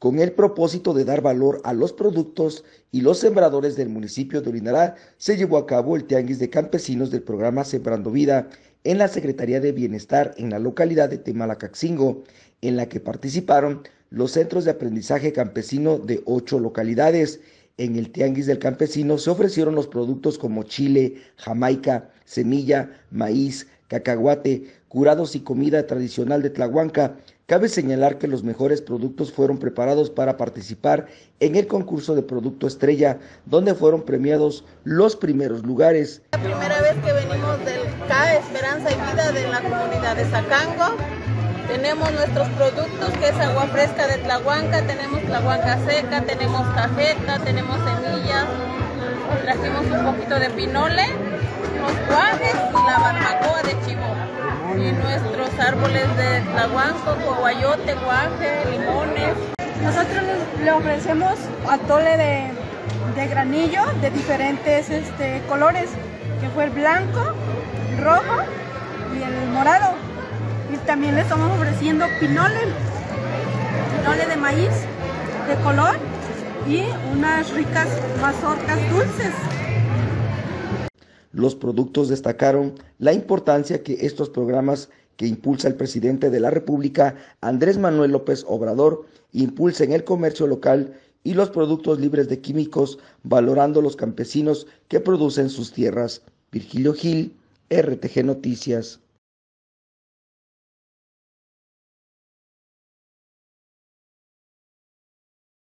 con el propósito de dar valor a los productos y los sembradores del municipio de Orinará, se llevó a cabo el Tianguis de Campesinos del programa Sembrando Vida en la Secretaría de Bienestar en la localidad de Temalacaxingo, en la que participaron los centros de aprendizaje campesino de ocho localidades. En el Tianguis del Campesino se ofrecieron los productos como chile, jamaica, semilla, maíz, cacahuate, curados y comida tradicional de Tlahuanca, Cabe señalar que los mejores productos fueron preparados para participar en el concurso de Producto Estrella, donde fueron premiados los primeros lugares. La primera vez que venimos del CAE Esperanza y Vida de la comunidad de Zacango. Tenemos nuestros productos que es agua fresca de Tlahuanca, tenemos Tlahuanca seca, tenemos cajeta, tenemos semillas, trajimos un poquito de pinole, los guajes árboles de tlahuanco, coguayote, guaje, limones. Nosotros le ofrecemos atole de, de granillo de diferentes este, colores, que fue el blanco, rojo y el morado. Y también le estamos ofreciendo pinole, pinole de maíz de color y unas ricas mazorcas dulces. Los productos destacaron la importancia que estos programas que impulsa el presidente de la República, Andrés Manuel López Obrador, impulsen el comercio local y los productos libres de químicos, valorando los campesinos que producen sus tierras. Virgilio Gil, RTG Noticias.